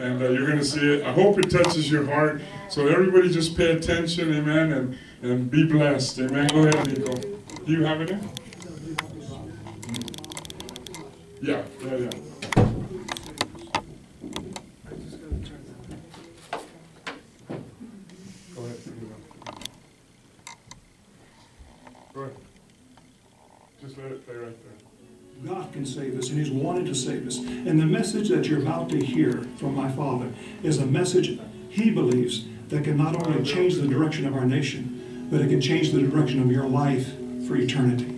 and uh, you're going to see it. I hope it touches your heart. So everybody just pay attention, amen, and, and be blessed. Amen. Go ahead, Nico. Do you have it in? Yeah, yeah, yeah. Go ahead. Go ahead. Just let it play right there. God can save us, and He's wanted to save us. And the message that you're about to hear from my Father is a message He believes that can not only change the direction of our nation, but it can change the direction of your life for eternity.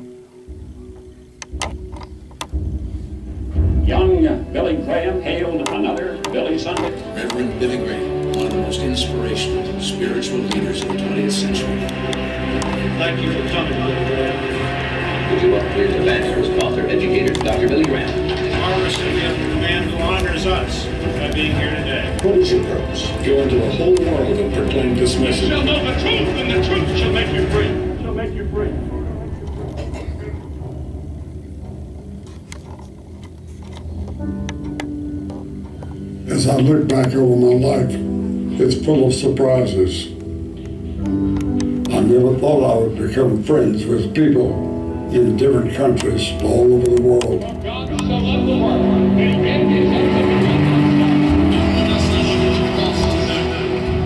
Young Billy Graham hailed another Billy Sunday. Reverend Billy Graham, one of the most inspirational spiritual leaders of the 20th century. Thank you for coming, Billy Graham. Would you welcome here's evangelist, author, educator, Dr. Billy Graham. Our recipient, the man who honors us by being here today. What is your purpose? Go into the whole world and proclaim this message. shall know the truth, and the truth shall make you free. Shall make you free. As I look back over my life, it's full of surprises. I never thought I would become friends with people in different countries all over the world.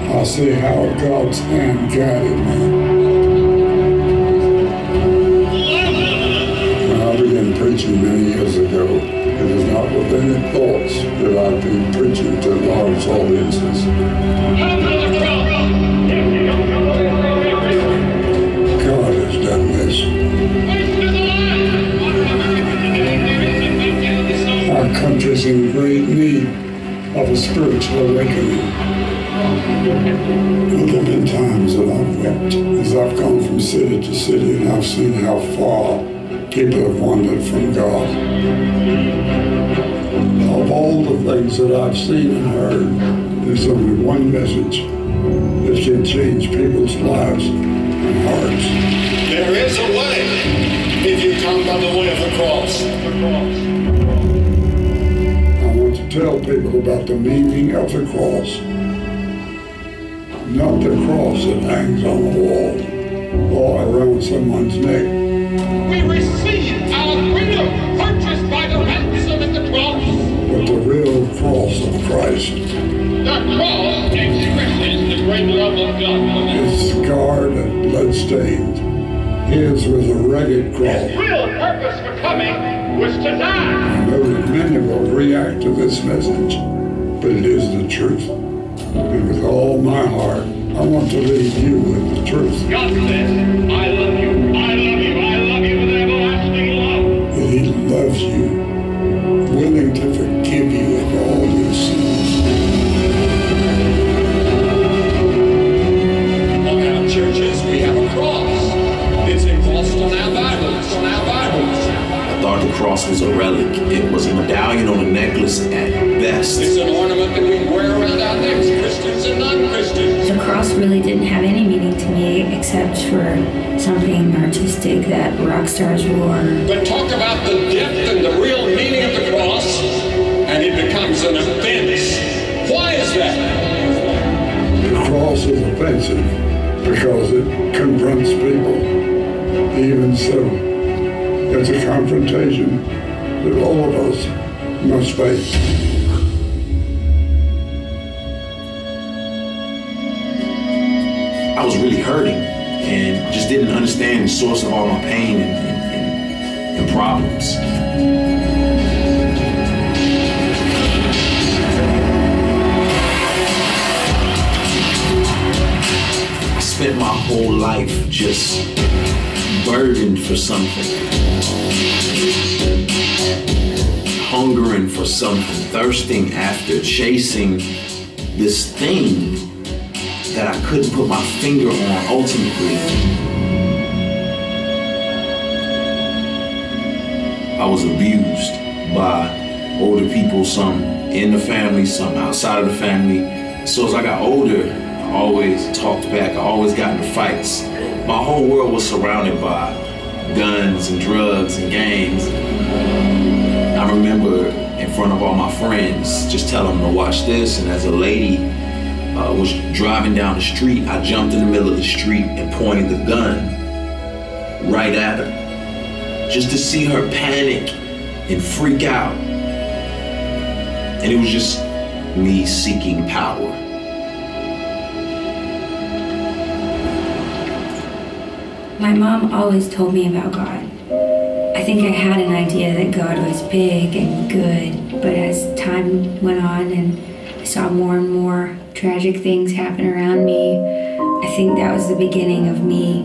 I see how God's hand guided me. When I began preaching many years ago, it was not with any thoughts that I'd be preaching to large audiences. God has done this. Our country is in great need of a spiritual awakening. There have been times that I've wept as I've gone from city to city and I've seen how far people have wandered from God. Of all the things that I've seen and heard, there's only one message that can change people's lives and hearts. There is a way if you come by the way of the cross. Want to tell people about the meaning of the cross. Not the cross that hangs on the wall or around someone's neck. We receive our freedom purchased by the ransom at the cross. but the real cross of Christ The cross expresses the great love of God. It's scarred and bloodstained. His was a rugged His cross. real purpose coming was to die. I know that many will react to this message, but it is the truth. And with all my heart, I want to leave you with the truth. God says, I love you, I love you, I love you with an everlasting love. That He loves you, cross was a relic. It was a medallion on a necklace at best. It's an ornament that we wear around our necks, Christians and non-Christians. The cross really didn't have any meaning to me except for something artistic that rock stars wore. But talk about the depth and the real meaning of the cross, and it becomes an offense. Why is that? The cross is offensive because it confronts people. Even so, it's a confrontation that all of us must face. I was really hurting and just didn't understand the source of all my pain and, and, and, problems. Spent my whole life just burdened for something, hungering for something, thirsting after, chasing this thing that I couldn't put my finger on ultimately. I was abused by older people, some in the family, some outside of the family. So as I got older, always talked back, I always got into fights. My whole world was surrounded by guns and drugs and gangs. I remember in front of all my friends, just telling them to watch this. And as a lady uh, was driving down the street, I jumped in the middle of the street and pointed the gun right at her, just to see her panic and freak out. And it was just me seeking power. My mom always told me about God. I think I had an idea that God was big and good, but as time went on and I saw more and more tragic things happen around me, I think that was the beginning of me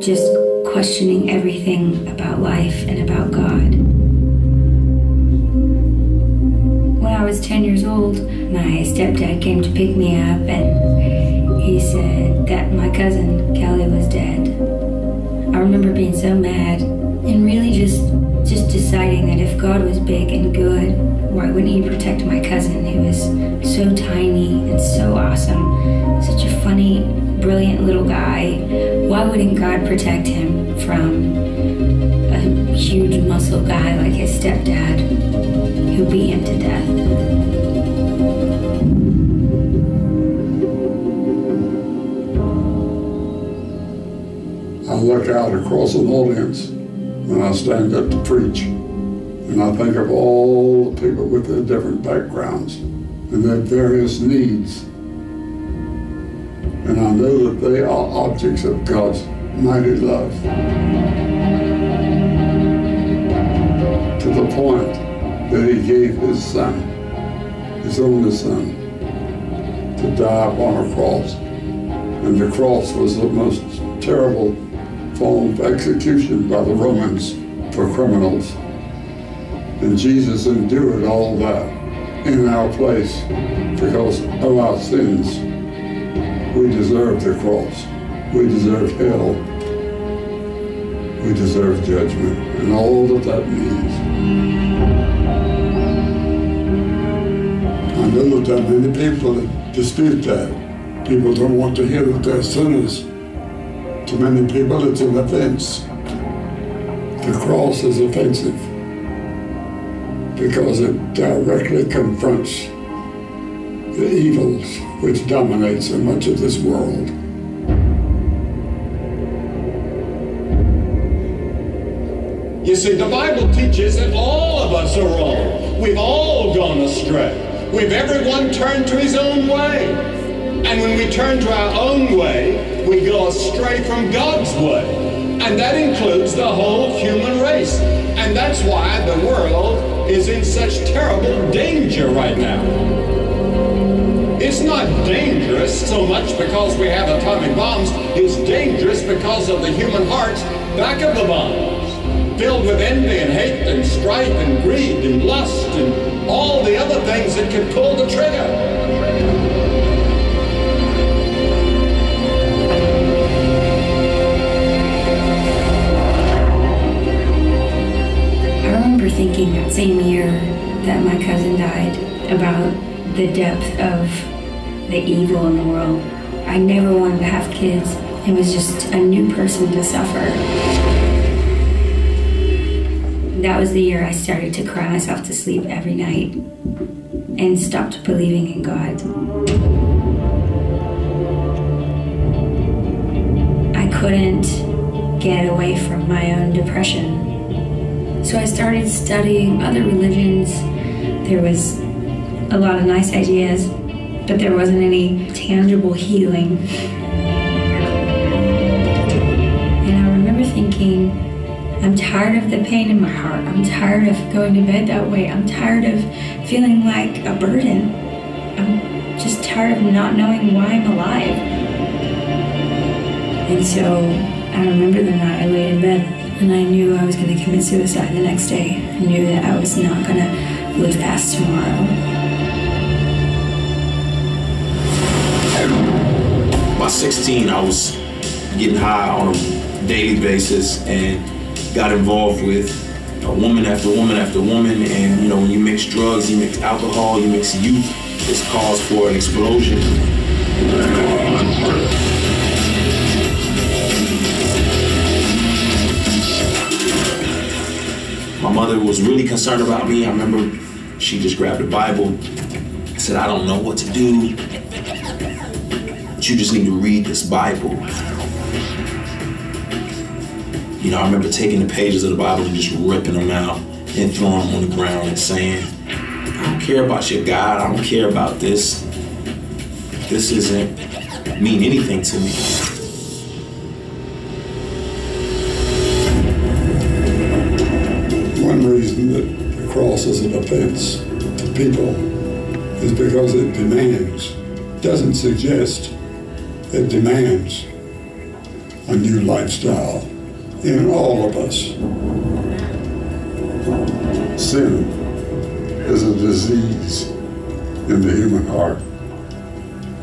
just questioning everything about life and about God. When I was 10 years old, my stepdad came to pick me up and he said that my cousin Kelly was dead. I remember being so mad and really just just deciding that if God was big and good, why wouldn't he protect my cousin who was so tiny and so awesome, such a funny, brilliant little guy? Why wouldn't God protect him from a huge muscle guy like his stepdad who beat him to death? Look out across an audience when I stand up to preach, and I think of all the people with their different backgrounds and their various needs. And I know that they are objects of God's mighty love. To the point that He gave His Son, His only Son, to die upon a cross. And the cross was the most terrible form of execution by the Romans for criminals. And Jesus endured all that in our place because of our sins. We deserve the cross. We deserve hell. We deserve judgment and all that that means. I know that many people dispute that. People don't want to hear that they're sinners. To many people, it's an offense. The cross is offensive because it directly confronts the evils which dominate so much of this world. You see, the Bible teaches that all of us are wrong. We've all gone astray. We've everyone turned to his own way. And when we turn to our own way, we go astray from God's way. And that includes the whole human race. And that's why the world is in such terrible danger right now. It's not dangerous so much because we have atomic bombs. It's dangerous because of the human hearts back of the bombs, filled with envy and hate and strife and greed and lust and all the other things that can pull the trigger. Remember thinking that same year that my cousin died about the depth of the evil in the world. I never wanted to have kids. It was just a new person to suffer. That was the year I started to cry myself to sleep every night and stopped believing in God. I couldn't get away from my own depression. So I started studying other religions. There was a lot of nice ideas, but there wasn't any tangible healing. And I remember thinking, I'm tired of the pain in my heart. I'm tired of going to bed that way. I'm tired of feeling like a burden. I'm just tired of not knowing why I'm alive. And so I remember the night I laid in bed and I knew I was going to commit suicide the next day. I knew that I was not going to live past tomorrow. By 16, I was getting high on a daily basis and got involved with a woman after woman after woman. And you know, when you mix drugs, you mix alcohol, you mix youth, it's cause for an explosion. Mother was really concerned about me. I remember She just grabbed the Bible, said, I don't know what to do, but you just need to read this Bible. You know, I remember taking the pages of the Bible and just ripping them out and throwing them on the ground and saying, I don't care about your God. I don't care about this. This isn't mean anything to me. Offense to people is because it demands, doesn't suggest, it demands a new lifestyle in all of us. Sin is a disease in the human heart.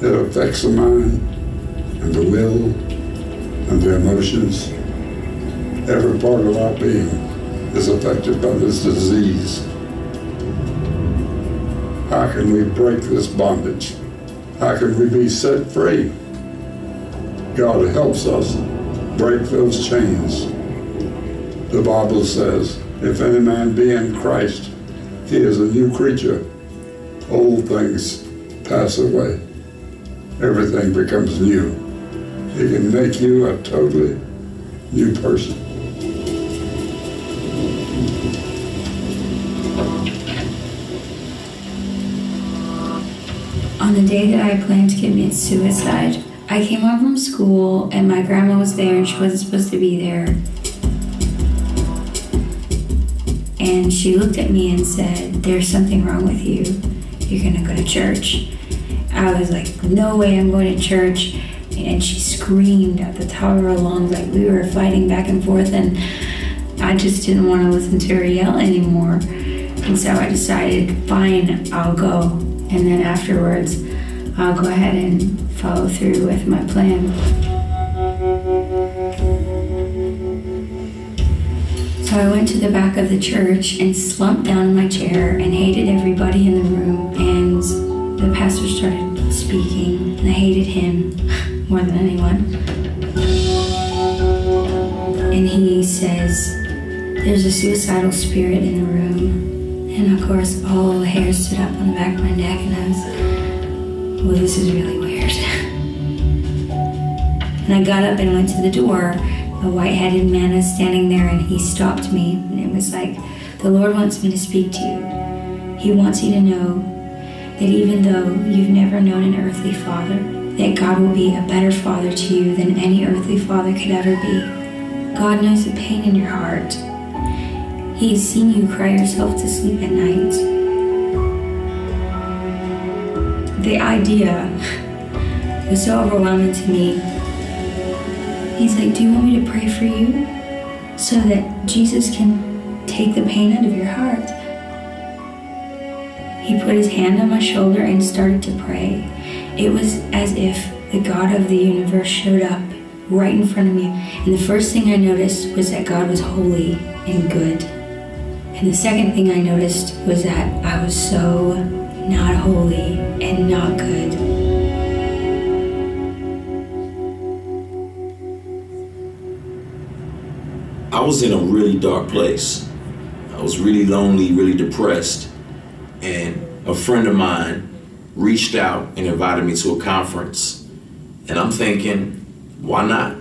It affects the mind and the will and the emotions. Every part of our being is affected by this disease. How can we break this bondage? How can we be set free? God helps us break those chains. The Bible says, if any man be in Christ, he is a new creature. Old things pass away. Everything becomes new. He can make you a totally new person. On the day that I planned to commit suicide, I came home from school and my grandma was there and she wasn't supposed to be there. And she looked at me and said, There's something wrong with you. You're gonna go to church. I was like, No way I'm going to church. And she screamed at the top of her lungs, like we were fighting back and forth. And I just didn't want to listen to her yell anymore. And so I decided, Fine, I'll go. And then afterwards, I'll go ahead and follow through with my plan. So I went to the back of the church and slumped down in my chair and hated everybody in the room. And the pastor started speaking, and I hated him more than anyone. And he says, There's a suicidal spirit in the room. And of course, all the hair stood up on the back of my neck, and I was, Well, this is really weird. and I got up and went to the door. A white-headed man was standing there and he stopped me and it was like the lord wants me to speak to you. He wants you to know that even though you've never known an earthly father that god will be a better father to you than any earthly father could ever be. God knows the pain in your heart he has seen you cry yourself to sleep at night the idea was so overwhelming to me He's like, Do you want me to pray for you so that Jesus can take the pain out of your heart? He put his hand on my shoulder and started to pray. It was as if the God of the universe showed up right in front of me. And the first thing I noticed was that God was holy and good. And the second thing I noticed was that I was so not holy and not good. I was in a really dark place. I was really lonely, really depressed. And a friend of mine reached out and invited me to a conference. And I'm thinking, why not?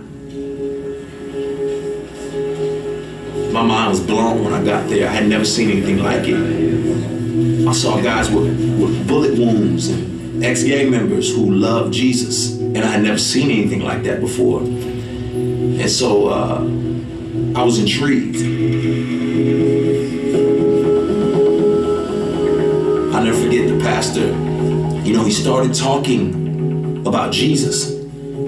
My mind was blown when I got there. I had never seen anything like it. I saw guys with, with bullet wounds and ex gang members who loved Jesus. And I had never seen anything like that before. And so, uh, I was intrigued. I'll never forget the pastor. You know, he started talking about Jesus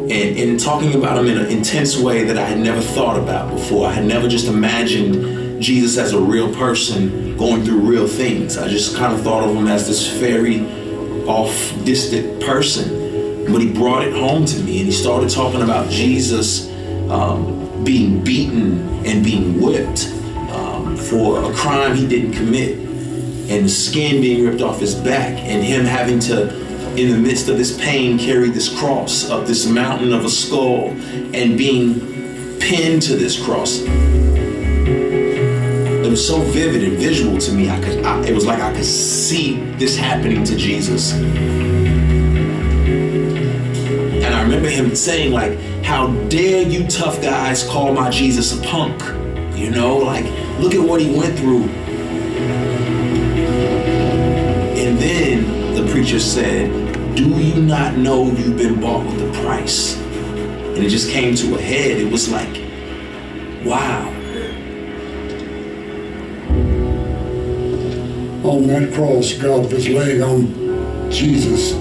and, and talking about him in an intense way that I had never thought about before. I had never just imagined Jesus as a real person going through real things. I just kind of thought of him as this fairy off, distant person. But he brought it home to me and he started talking about Jesus. Um, being beaten and being whipped um, for a crime he didn't commit, and the skin being ripped off his back, and him having to, in the midst of this pain, carry this cross up this mountain of a skull and being pinned to this cross. it was so vivid and visual to me. I could, I, it was like I could see this happening to Jesus. And I remember him saying, like, "How dare you tough guys call my Jesus a punk?" You know, like, look at what he went through. And then the preacher said, "Do you not know you've been bought with a price?" And it just came to a head. It was like, wow. On that cross, God was laying on Jesus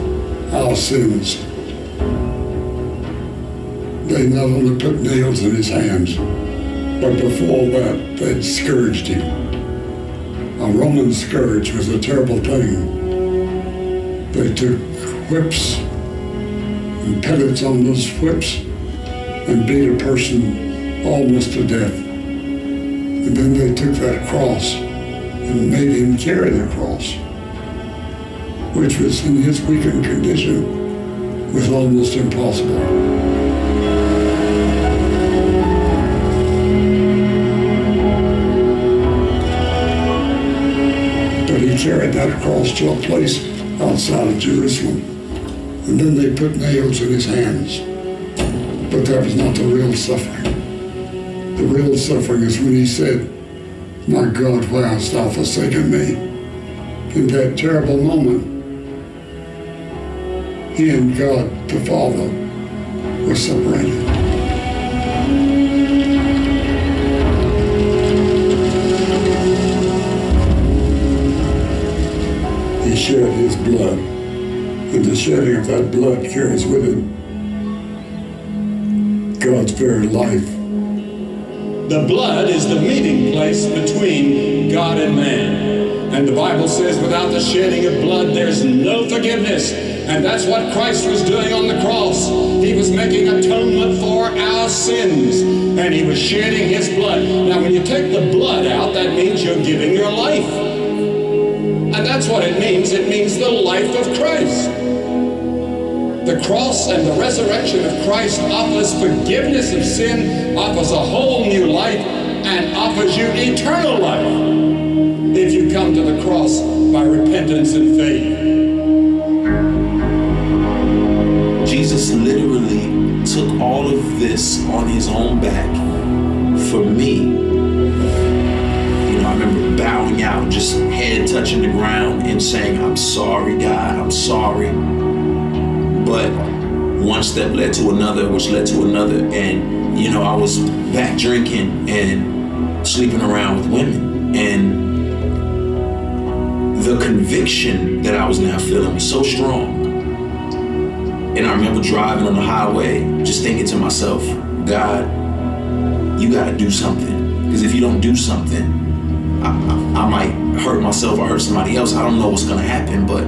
our sins. They not only put nails in his hands, but before that, they scourged him. A Roman scourge was a terrible thing. They took whips and pellets on those whips and beat a person almost to death. And then they took that cross and made him carry the cross, which was in his weakened condition was almost impossible. But he carried that cross to a place outside of Jerusalem. And then they put nails in his hands. But that was not the real suffering. The real suffering is when he said, My God, why hast thou forsaken me? In that terrible moment, he and God, the Father, were separated. He shed his blood, and the shedding of that blood carries with it God's very life. The blood is the meeting place between God and man. And the Bible says without the shedding of blood, there's no forgiveness. And that's what Christ was doing on the cross. He was making atonement for our sins. And he was shedding his blood. Now, when you take the blood out, that means you're giving your life. And that's what it means. It means the life of Christ. The cross and the resurrection of Christ offers forgiveness of sin, offers a whole new life, and offers you eternal life if you come to the cross by repentance and faith. Jesus literally took all of this on his own back for me. You know, I remember bowing out, just head touching the ground and saying, I'm sorry, God, I'm sorry. But one step led to another, which led to another. And, you know, I was back drinking and sleeping around with women. And the conviction that I was now feeling was so strong. And I remember driving on the highway, just thinking to myself, God, you got to do something. Because if you don't do something, I, I, I might hurt myself or hurt somebody else. I don't know what's going to happen, but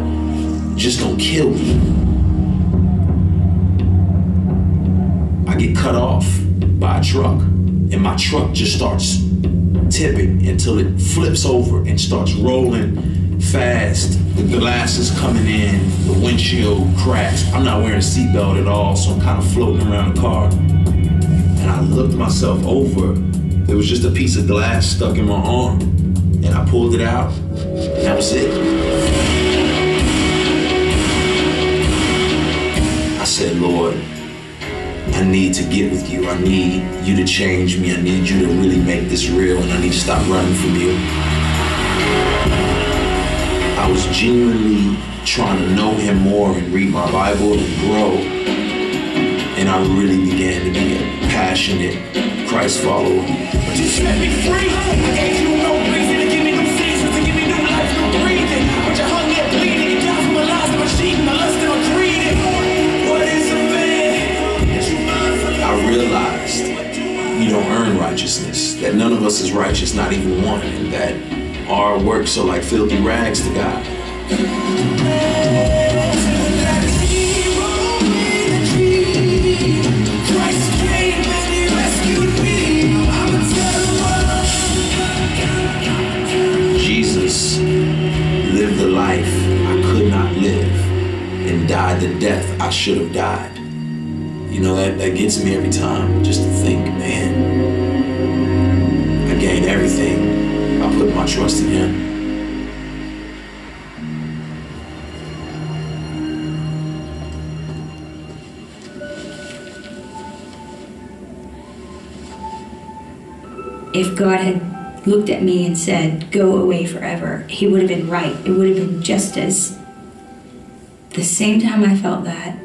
just don't kill me. Get cut off by a truck, and my truck just starts tipping until it flips over and starts rolling fast. The glass is coming in, the windshield cracks. I'm not wearing a seatbelt at all, so I'm kind of floating around the car. And I looked myself over. There was just a piece of glass stuck in my arm, and I pulled it out, and that was it. I said, Lord, I need to get with you. I need you to change me. I need you to really make this real, and I need to stop running from you. I was genuinely trying to know him more and read my Bible and grow. And I really began to be a passionate Christ follower. You set me free. Realized we don't earn righteousness, that none of us is righteous, not even one, and that our works are like filthy rags to God. Life I could not live and died the death I should have died. You know, that, that gets me every time just to think, man, I gained everything. I put my trust in Him. if God had looked at me and said, Go away forever, He would have been right. It would have been just as. The same time I felt that,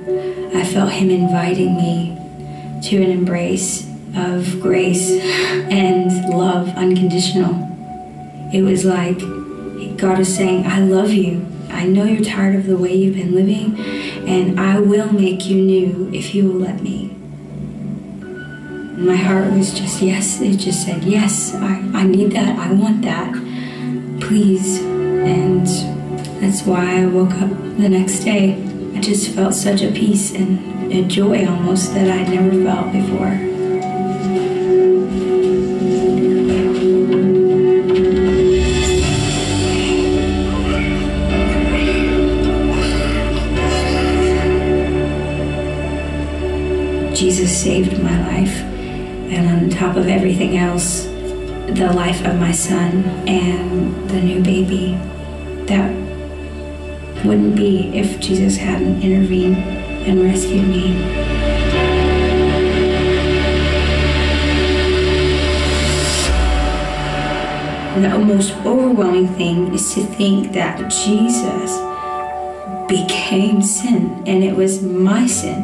I felt Him inviting me to an embrace of grace and love unconditional. It was like God is saying, I love you. I know you're tired of the way you've been living, and I will make you new if you will let me my heart was just yes it just said yes I, I need that i want that please and that's why i woke up the next day i just felt such a peace and a joy almost that i'd never felt before Jesus saved my life and on top of everything else, the life of my son and the new baby. That wouldn't be if Jesus hadn't intervened and rescued me. The most overwhelming thing is to think that Jesus became sin and it was my sin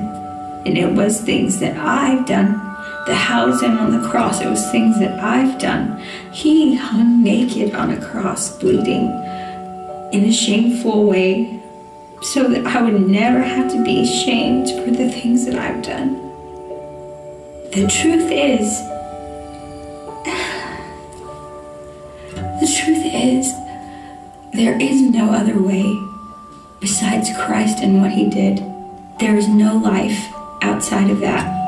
and it was things that I've done the housing on the cross. It was things that I've done. He hung naked on a cross, bleeding in a shameful way, so that I would never have to be ashamed for the things that I've done. The truth is, the truth is, there is no other way besides Christ and what He did. There is no life outside of that.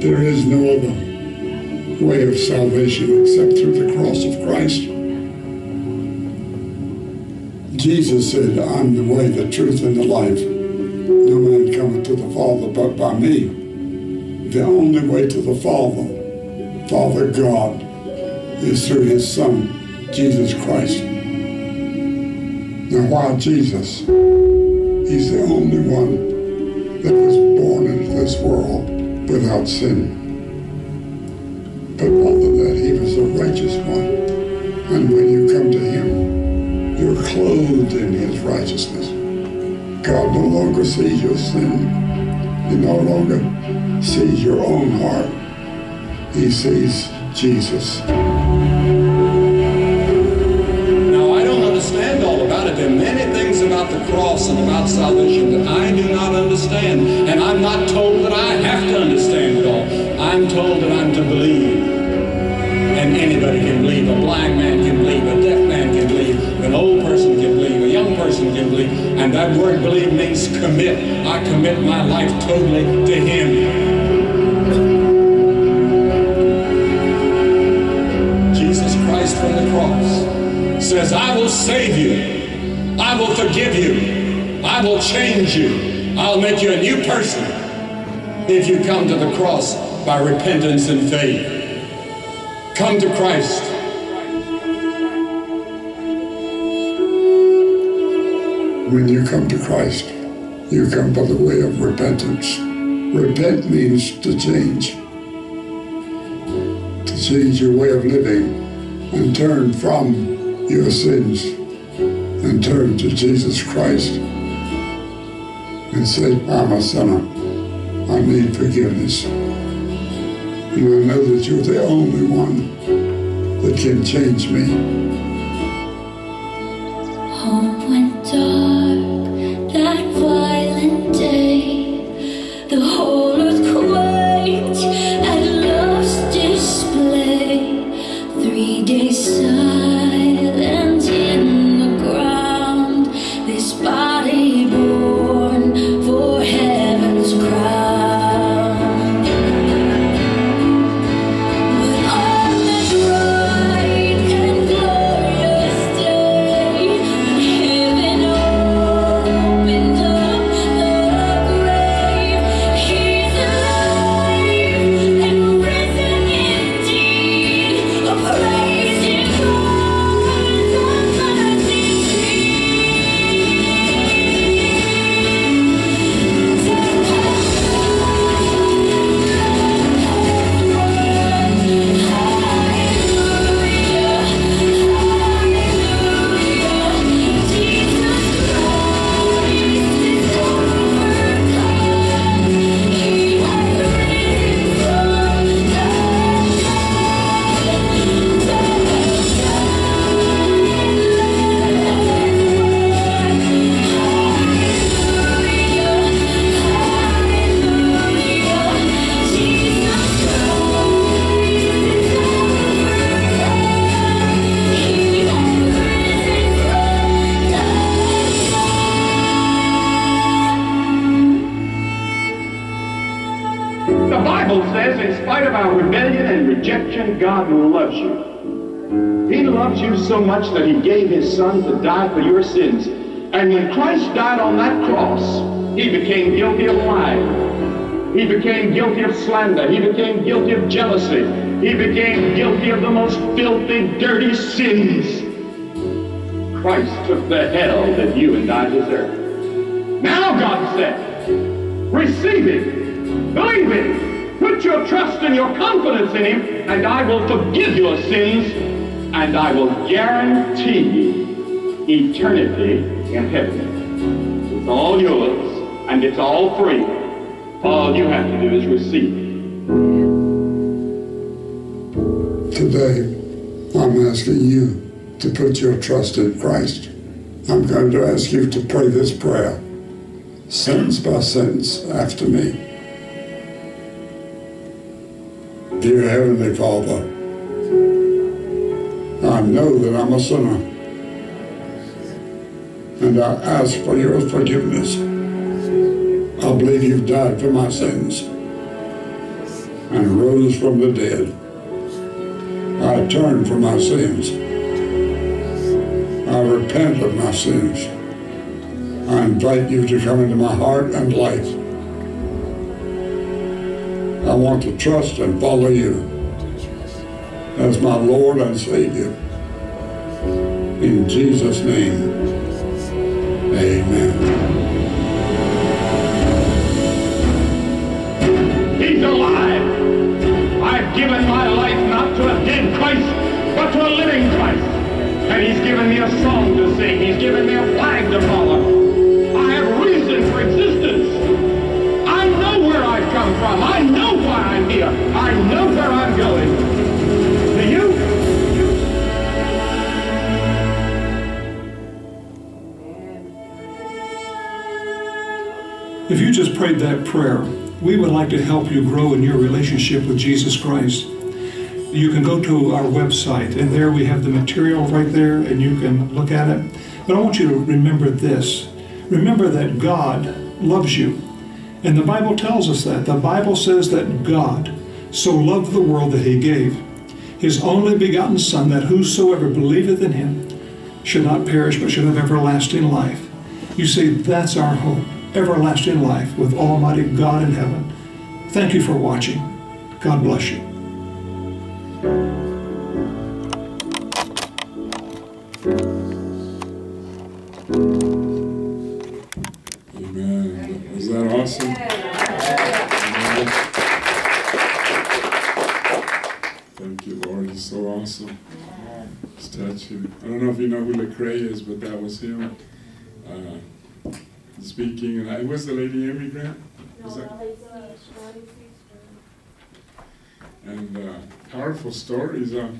There is no other way of salvation except through the cross of Christ. Jesus said, I'm the way, the truth, and the life. No man cometh to the Father but by me. The only way to the Father, Father God, is through his Son, Jesus Christ. Now why Jesus? He's the only one that was born into this world without sin. But other than that, he was the righteous one. And when you come to him, you're clothed in his righteousness. God no longer sees your sin. He no longer sees your own heart. He sees Jesus. About the cross and about salvation that I do not understand. And I'm not told that I have to understand it all. I'm told that I'm to believe. And anybody can believe. A blind man can believe. A deaf man can believe. An old person can believe. A young person can believe. And that word believe means commit. I commit my life totally to Him. Jesus Christ from the cross says, I will save you. I will forgive you. I will change you. I'll make you a new person if you come to the cross by repentance and faith. Come to Christ. When you come to Christ, you come by the way of repentance. Repent means to change. To change your way of living and turn from your sins turn to Jesus Christ and say, I'm a sinner. I need forgiveness. And I know that you're the only one that can change me. Home went dark son to die for your sins. And when Christ died on that cross, he became guilty of lying. He became guilty of slander. He became guilty of jealousy. He became guilty of the most filthy, dirty sins. Christ took the hell that you and I deserve. Now God said, receive Him, believe Him, put your trust and your confidence in Him, and I will forgive your sins, and I will guarantee you eternity in heaven. It's all yours, and it's all free. All you have to do is receive it. Today, I'm asking you to put your trust in Christ. I'm going to ask you to pray this prayer, sentence by sentence, after me. Dear Heavenly Father, I know that I'm a sinner, and I ask for your forgiveness. I believe you died for my sins and rose from the dead. I turn from my sins. I repent of my sins. I invite you to come into my heart and life. I want to trust and follow you as my Lord and Savior. In Jesus' name, amen. He's alive. I've given my life not to a dead Christ, but to a living Christ. And he's given me a song to sing. He's given me a flag to follow. I have reason for existence. I know where I've come from. I know why I'm here. I know where I'm going. Just prayed that prayer, we would like to help you grow in your relationship with Jesus Christ. You can go to our website, and there we have the material right there, and you can look at it. But I want you to remember this remember that God loves you. And the Bible tells us that. The Bible says that God so loved the world that he gave his only begotten Son, that whosoever believeth in him should not perish but should have everlasting life. You see, that's our hope everlasting life with Almighty God in heaven. Thank you for watching. God bless you. Amen. Was that awesome? Thank you, Lord. He's so awesome. Touching. I don't know if you know who Lecrae is, but that was him speaking. And I was the lady immigrant. Was that? And uh, powerful stories. Uh,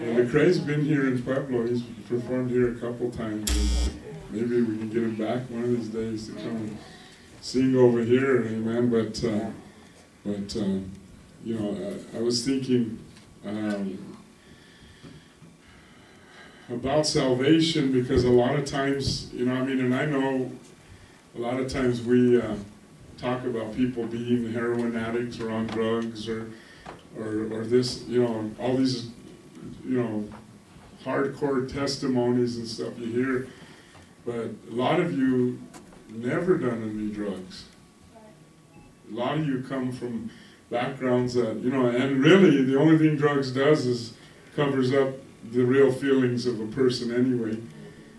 and Lecrae's been here in Pueblo. He's performed here a couple times. And maybe we can get him back one of these days to come and sing over here. Amen. But uh, but uh, you know, I, I was thinking. Um, about salvation because a lot of times, you know, I mean, and I know a lot of times we uh, talk about people being heroin addicts or on drugs or, or, or this, you know, all these, you know, hardcore testimonies and stuff you hear. But a lot of you never done any drugs. A lot of you come from backgrounds that, you know, and really the only thing drugs does is covers up the real feelings of a person anyway.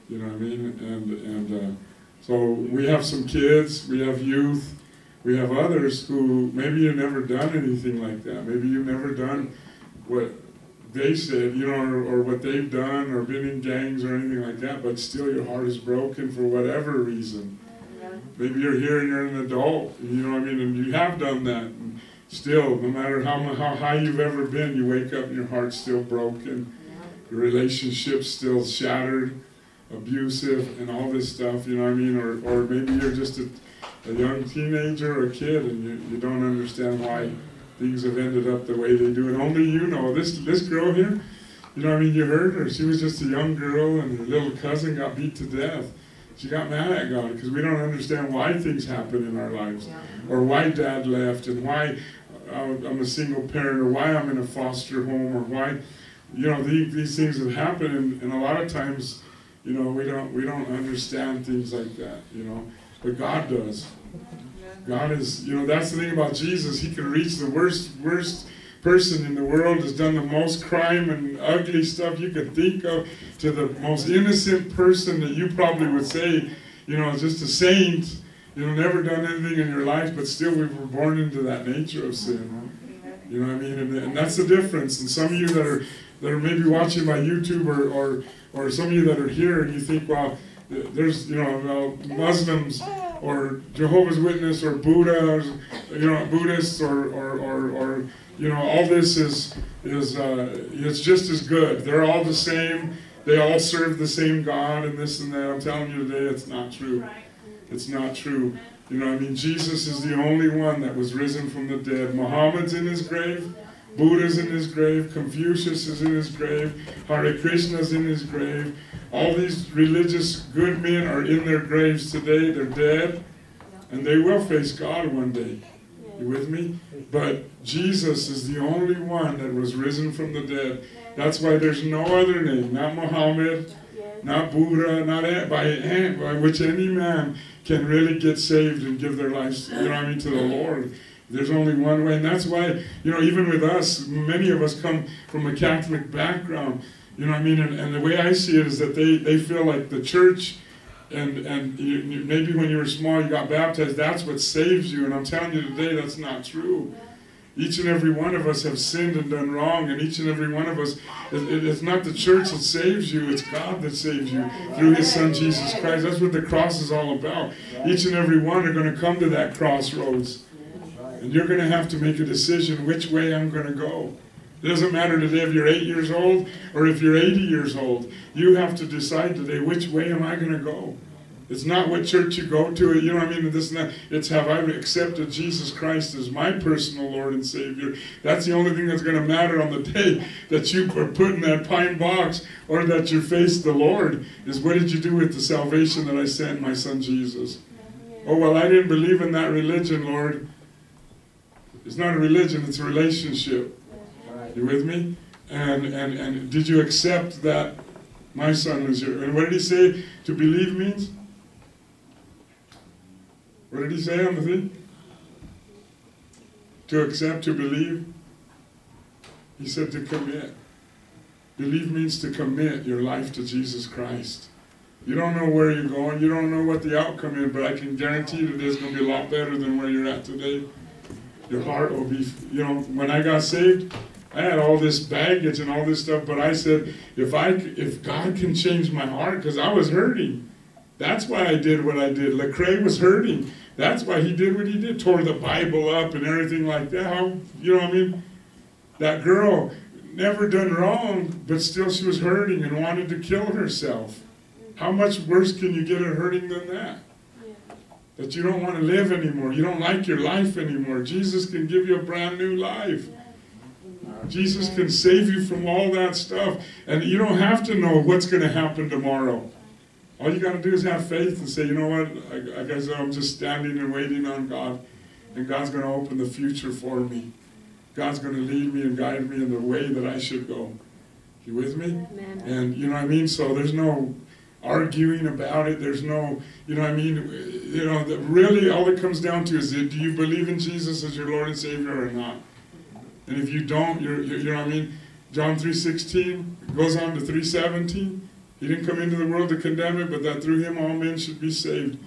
You know what I mean? And, and uh, so we have some kids, we have youth, we have others who maybe you've never done anything like that. Maybe you've never done what they said, you know, or, or what they've done, or been in gangs or anything like that, but still your heart is broken for whatever reason. Maybe you're here and you're an adult, you know what I mean, and you have done that. And still, no matter how, how high you've ever been, you wake up and your heart's still broken. Your relationship's still shattered, abusive, and all this stuff, you know what I mean? Or, or maybe you're just a, a young teenager or a kid and you, you don't understand why things have ended up the way they do. And only you know. This, this girl here, you know what I mean? You heard her. She was just a young girl and her little cousin got beat to death. She got mad at God because we don't understand why things happen in our lives or why dad left and why uh, I'm a single parent, or why I'm in a foster home, or why, you know, the, these things have happened, and, and a lot of times, you know, we don't we don't understand things like that, you know, but God does. God is, you know, that's the thing about Jesus. He can reach the worst worst person in the world has done the most crime and ugly stuff you could think of to the most innocent person that you probably would say, you know, just a saint, you know, never done anything in your life, but still we were born into that nature of sin. You know what I mean? And, and that's the difference. And some of you that are that are maybe watching my YouTube or, or, or some of you that are here and you think, well, there's, you know, Muslims or Jehovah's Witness or Buddha, you know, Buddhists or, or, or, or you know, all this is, is uh, it's just as good. They're all the same. They all serve the same God and this and that. I'm telling you today, it's not true. It's not true. You know, I mean, Jesus is the only one that was risen from the dead. Muhammad's in his grave. Buddha's in his grave. Confucius is in his grave. Hare Krishna's in his grave. All these religious good men are in their graves today. They're dead. And they will face God one day. You with me? But Jesus is the only one that was risen from the dead. That's why there's no other name, not Muhammad, not Buddha, not by, by which any man can really get saved and give their lives, you know what I mean, to the Lord. There's only one way, and that's why, you know, even with us, many of us come from a Catholic background, you know what I mean? And, and the way I see it is that they, they feel like the church and and you, maybe when you were small you got baptized that's what saves you and i'm telling you today that's not true. Each and every one of us have sinned and done wrong and each and every one of us it, it's not the church that saves you it's god that saves you through his son jesus christ. That's what the cross is all about. Each and every one are going to come to that crossroads and you're going to have to make a decision which way i'm going to go it doesn't matter today if you're eight years old or if you're 80 years old. You have to decide today, which way am I going to go? It's not what church you go to, you know what I mean? This and that. It's have I accepted Jesus Christ as my personal Lord and Savior. That's the only thing that's going to matter on the day that you are put in that pine box or that you face the Lord is what did you do with the salvation that I sent my son Jesus? Oh, well, I didn't believe in that religion, Lord. It's not a religion, it's a relationship. You with me? And, and, and did you accept that my son was your... And what did he say to believe means? What did he say on the thing? To accept, to believe? He said to commit. Believe means to commit your life to Jesus Christ. You don't know where you're going. You don't know what the outcome is, but I can guarantee you that it's going to be a lot better than where you're at today. Your heart will be, you know, when I got saved, I had all this baggage and all this stuff, but I said, if I, if God can change my heart, because I was hurting. That's why I did what I did. Lecrae was hurting. That's why he did what he did. Tore the Bible up and everything like that. How, you know what I mean? That girl never done wrong, but still she was hurting and wanted to kill herself. How much worse can you get at hurting than that? That you don't want to live anymore. You don't like your life anymore. Jesus can give you a brand new life. Jesus can save you from all that stuff. And you don't have to know what's going to happen tomorrow. All you got to do is have faith and say, you know what, I, I guess I'm just standing and waiting on God. And God's going to open the future for me. God's going to lead me and guide me in the way that I should go. You with me? Amen. And you know what I mean? So there's no arguing about it. There's no, you know what I mean? You know, really all it comes down to is do you believe in Jesus as your Lord and Savior or not? And if you don't, you're, you're, you know I mean? John 3.16 goes on to 3.17. He didn't come into the world to condemn it, but that through him all men should be saved.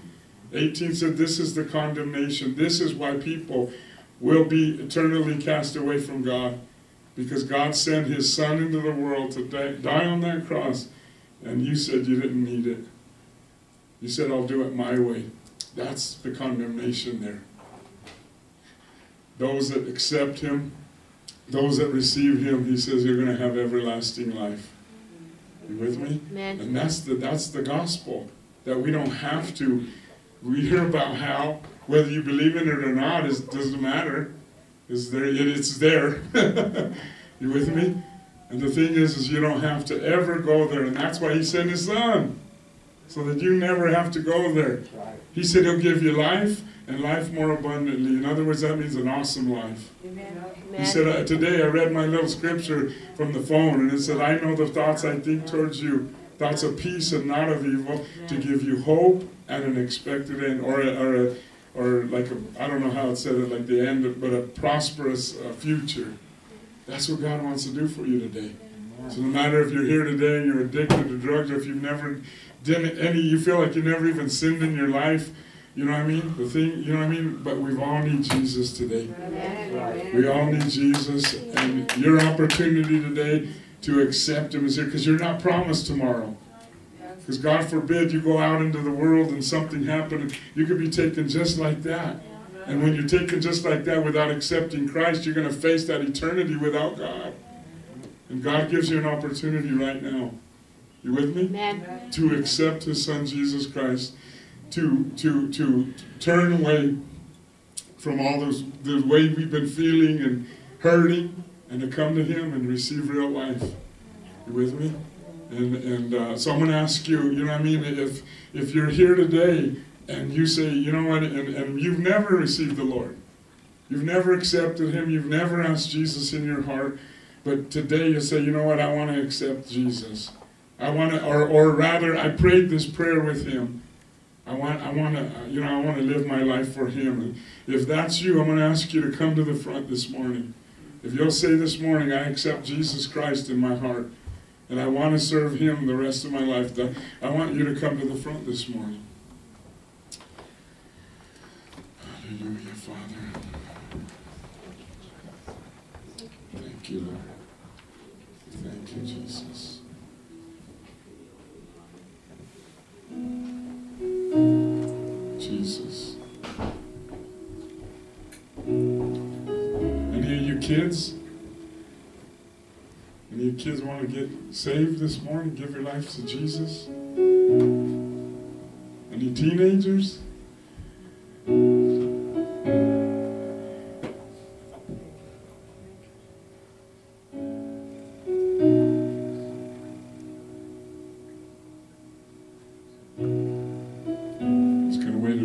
18 said, this is the condemnation. This is why people will be eternally cast away from God. Because God sent his son into the world to die on that cross. And you said you didn't need it. You said, I'll do it my way. That's the condemnation there. Those that accept him those that receive him, he says, you're going to have everlasting life. You with me? Amen. And that's the, that's the gospel, that we don't have to. We hear about how, whether you believe in it or not, it doesn't matter. It's there. It, it's there. you with me? And the thing is, is you don't have to ever go there, and that's why he sent his son. so that you never have to go there. He said he'll give you life and life more abundantly. In other words, that means an awesome life. Amen. He said, uh, Today I read my little scripture from the phone, and it said, I know the thoughts I think towards you, thoughts of peace and not of evil, to give you hope and an expected end, or a, or, a, or like a, I don't know how it said it, like the end, but a prosperous uh, future. That's what God wants to do for you today. So no matter if you're here today and you're addicted to drugs, or if you've never done any, you feel like you never even sinned in your life, you know what I mean? The thing, you know what I mean? But we all need Jesus today. We all need Jesus, and your opportunity today to accept Him is here because you're not promised tomorrow. Because God forbid you go out into the world and something happen, you could be taken just like that. And when you're taken just like that without accepting Christ, you're going to face that eternity without God. And God gives you an opportunity right now. You with me? Amen. To accept His Son Jesus Christ, to to to turn away from all those the way we've been feeling and hurting, and to come to Him and receive real life. You with me? And and uh, so I'm going to ask you. You know what I mean? If if you're here today and you say, you know what, and, and you've never received the Lord, you've never accepted Him, you've never asked Jesus in your heart, but today you say, you know what, I want to accept Jesus. I want to, or, or rather, I prayed this prayer with Him. I want, I want to, uh, you know, I want to live my life for Him. And if that's you, I'm going to ask you to come to the front this morning. If you'll say this morning, I accept Jesus Christ in my heart, and I want to serve Him the rest of my life, I want you to come to the front this morning. Hallelujah, Father. Thank you, Lord. Thank you, Jesus. Jesus. Any of you kids? Any of you kids want to get saved this morning? Give your life to Jesus? Any teenagers?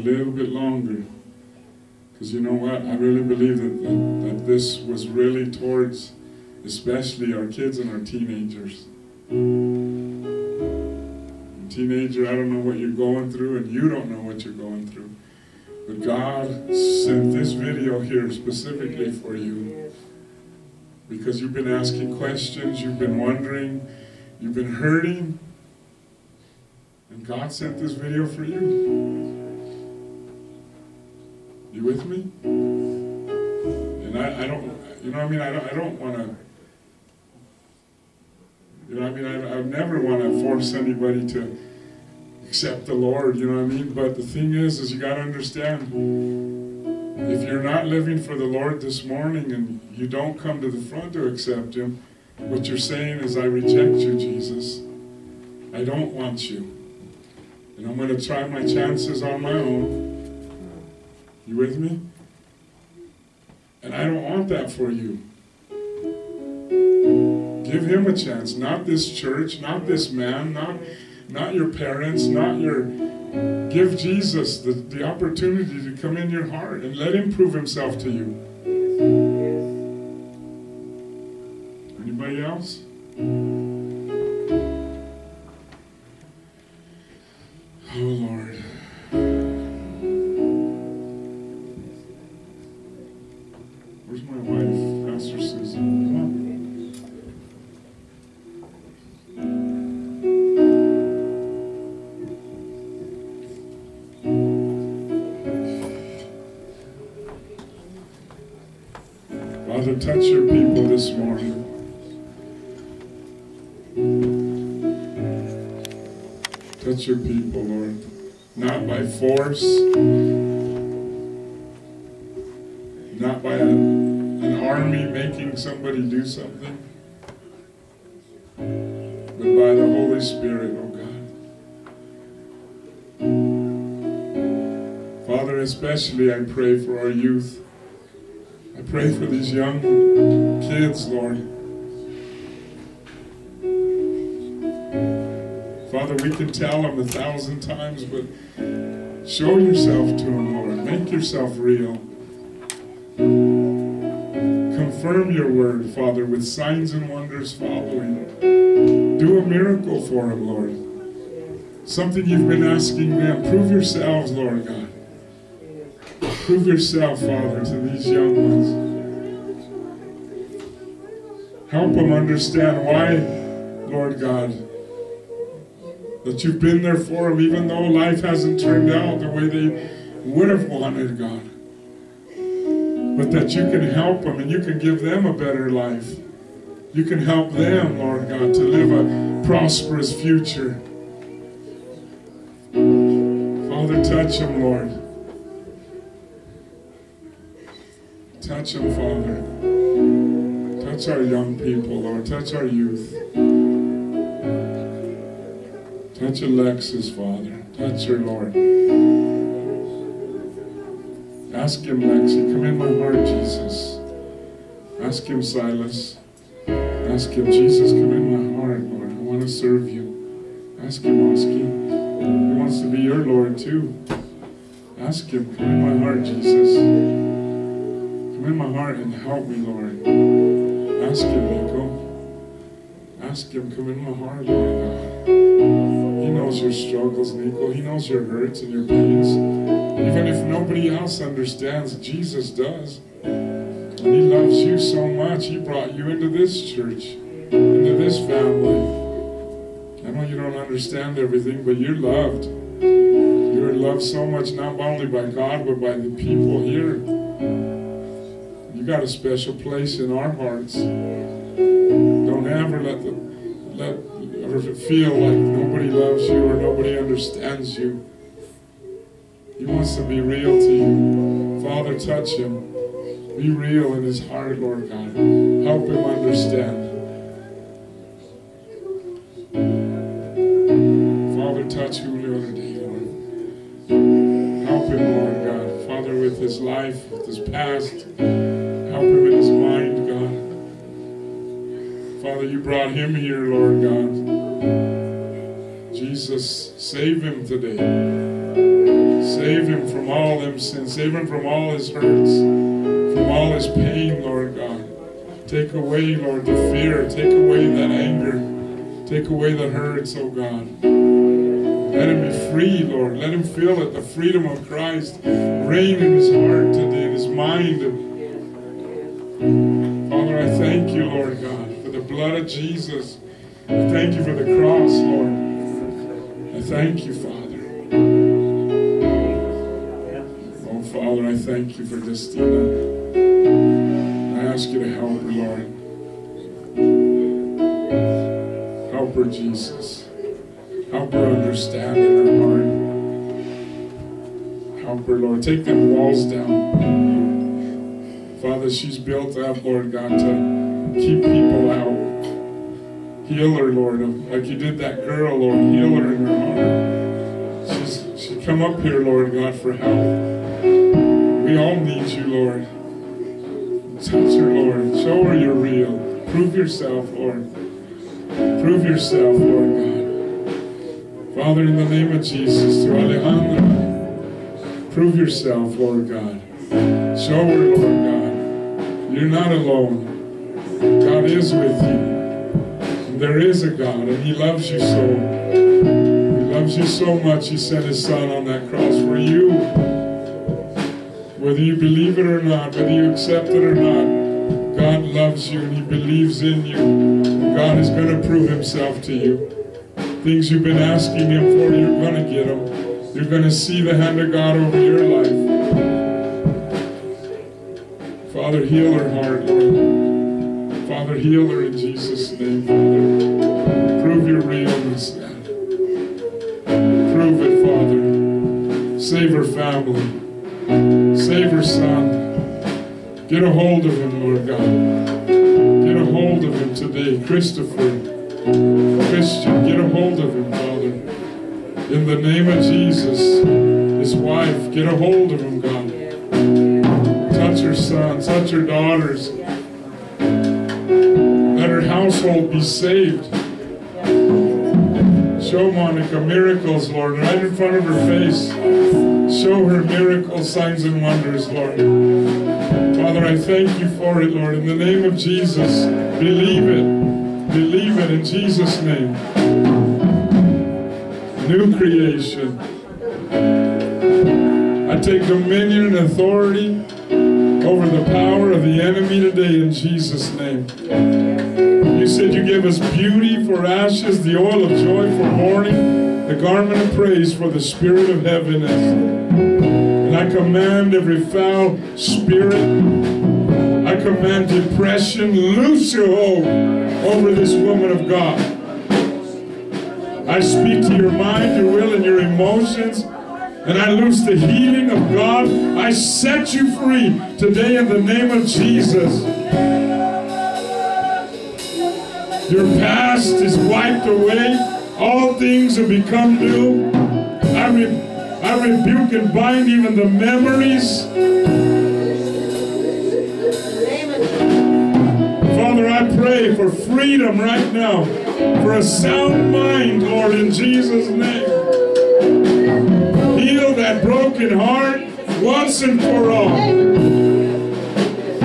Little bit longer. Because you know what? I really believe that, that, that this was really towards especially our kids and our teenagers. Teenager, I don't know what you're going through, and you don't know what you're going through. But God sent this video here specifically for you. Because you've been asking questions, you've been wondering, you've been hurting, and God sent this video for you. You with me? And I, I don't, you know what I mean? I don't, I don't want to, you know what I mean? I, I never want to force anybody to accept the Lord, you know what I mean? But the thing is, is you got to understand, if you're not living for the Lord this morning and you don't come to the front to accept Him, what you're saying is, I reject you, Jesus. I don't want you. And I'm going to try my chances on my own. You with me? And I don't want that for you. Give him a chance, not this church, not this man, not, not your parents, not your. Give Jesus the, the opportunity to come in your heart and let him prove himself to you. Anybody else? Touch your people, Lord. Not by force, not by a, an army making somebody do something, but by the Holy Spirit, oh God. Father, especially I pray for our youth. I pray for these young kids, Lord. We can tell them a thousand times, but show yourself to them, Lord. Make yourself real. Confirm your word, Father, with signs and wonders following. Do a miracle for them, Lord. Something you've been asking them. Prove yourselves, Lord God. Prove yourself, Father, to these young ones. Help them understand why, Lord God, that you've been there for them, even though life hasn't turned out the way they would have wanted, God. But that you can help them and you can give them a better life. You can help them, Lord God, to live a prosperous future. Father, touch them, Lord. Touch them, Father. Touch our young people, Lord. Touch our youth. Touch Alexis, Father. Touch her, Lord. Ask him, Lexi, come in my heart, Jesus. Ask him, Silas. Ask him, Jesus, come in my heart, Lord. I want to serve you. Ask him, Oski. He wants to be your Lord, too. Ask him, come in my heart, Jesus. Come in my heart and help me, Lord. Ask him, Nico. Ask him, come in my heart, Lord God. He knows your struggles, Nico. He knows your hurts and your pains. Even if nobody else understands, Jesus does. And he loves you so much, he brought you into this church, into this family. I know you don't understand everything, but you're loved. You're loved so much, not only by God, but by the people here. You got a special place in our hearts. Don't ever let the let or feel like nobody loves you or nobody understands you. He wants to be real to you. Father, touch him. Be real in his heart, Lord God. Help him understand. Father, touch Julio today, Lord. Help him, Lord God. Father, with his life, with his past. Help him in his mind, God. Father, you brought him here, Lord God. Jesus, save him today. Save him from all them sins. Save him from all his hurts, from all his pain, Lord God. Take away, Lord, the fear. Take away that anger. Take away the hurts, oh God. Let him be free, Lord. Let him feel it, the freedom of Christ. Reign in his heart today, in his mind. Father, I thank you, Lord God, for the blood of Jesus. I thank you for the cross, Lord. Thank you, Father. Oh, Father, I thank you for this Justina. I ask you to help her, Lord. Help her, Jesus. Help her understand in her heart. Help her, Lord. Take them walls down. Father, she's built up, Lord God, to keep people out. Heal her, Lord, like you did that girl, Lord. Heal her in her heart. She's, she come up here, Lord God, for help. We all need you, Lord. Touch her, Lord. Show her you're real. Prove yourself, Lord. Prove yourself, Lord God. Father, in the name of Jesus, to Alejandra, prove yourself, Lord God. Show her, Lord God, you're not alone. God is with you. There is a God, and He loves you so. He loves you so much, He sent His Son on that cross for you. Whether you believe it or not, whether you accept it or not, God loves you and He believes in you. God is going to prove Himself to you. Things you've been asking Him for, you're going to get them. You're going to see the hand of God over your life. Father, heal her heart, Lord. Father, heal her in Jesus' Prove your realness, God. Prove it, Father. Save her family. Save her son. Get a hold of him, Lord God. Get a hold of him today. Christopher, Christian, get a hold of him, Father. In the name of Jesus, his wife, get a hold of him, God. Touch her son, touch her daughters. Household be saved. Show Monica miracles, Lord, right in front of her face. Show her miracles, signs, and wonders, Lord. Father, I thank you for it, Lord. In the name of Jesus, believe it. Believe it in Jesus' name. New creation. I take dominion and authority over the power of the enemy today in Jesus' name. You said you give us beauty for ashes, the oil of joy for mourning, the garment of praise for the spirit of heaviness. And I command every foul spirit, I command depression, loose your hold over this woman of God. I speak to your mind, your will, and your emotions. And I loose the healing of God. I set you free today in the name of Jesus. Your past is wiped away. All things have become new. I, re I rebuke and bind even the memories. Father, I pray for freedom right now. For a sound mind, Lord, in Jesus' name. That broken heart once and for all.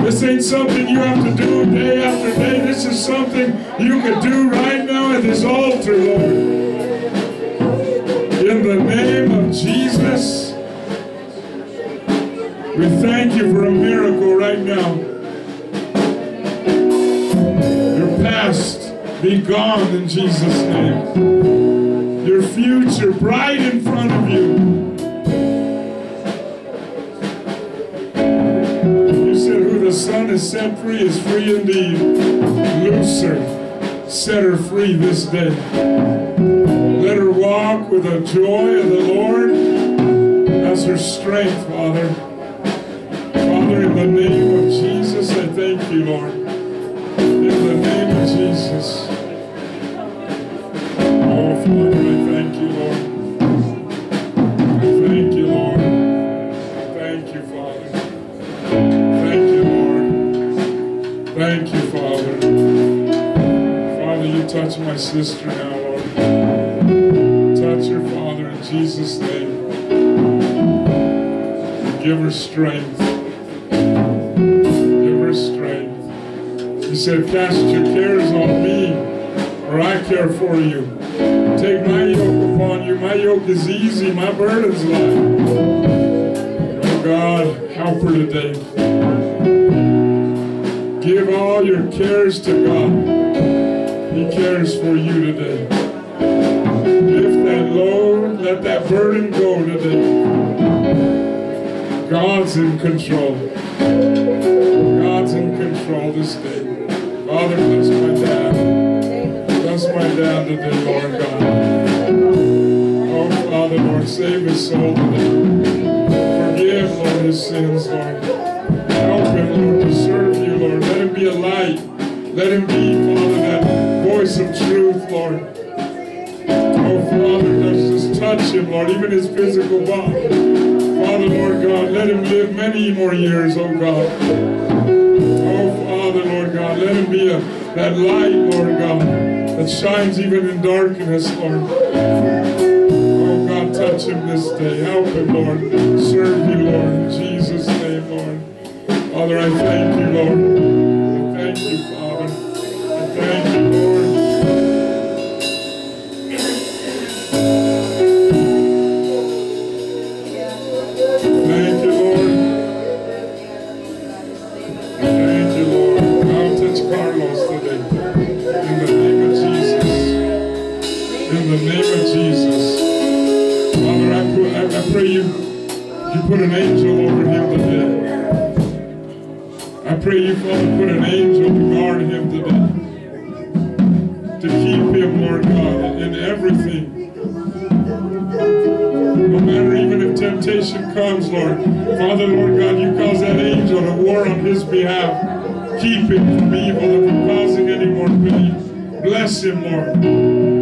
This ain't something you have to do day after day. This is something you can do right now at this altar, Lord. In the name of Jesus, we thank you for a miracle right now. Your past be gone in Jesus' name. Your future bright in front of. You the Son is set free is free indeed. Loose her. Set her free this day. Let her walk with the joy of the Lord as her strength, Father. Father, in the name of Jesus, I thank you, Lord. In the name of Jesus. Oh, Father, touch my sister now, Lord. Touch her, Father, in Jesus' name. Give her strength. Give her strength. He said, cast your cares on me, or I care for you. Take my yoke upon you. My yoke is easy. My burden's light. Oh God, help her today. Give all your cares to God. He cares for you today. Lift that load. Let that burden go today. God's in control. God's in control this day. Father, bless my dad. Bless my dad today, Lord God. Oh, Father, Lord, save his soul today. Forgive, Lord, his sins, Lord. Help him, Lord, to serve you, Lord. Let him be a light. Let him be, Father, voice of truth, Lord. Oh, Father, let's just touch him, Lord, even his physical body. Father, Lord God, let him live many more years, oh God. Oh, Father, Lord God, let him be a, that light, Lord God, that shines even in darkness, Lord. Oh, God, touch him this day. Help him, Lord. Serve you, Lord, in Jesus' name, Lord. Father, I thank you, Lord. I thank you, Father. Put an angel over him today. I pray you, Father, put an angel to guard him today. To keep him, Lord God, in everything. No matter even if temptation comes, Lord. Father, Lord God, you cause that angel to war on his behalf. Keep him from evil and from causing any more pain. Bless him, Lord.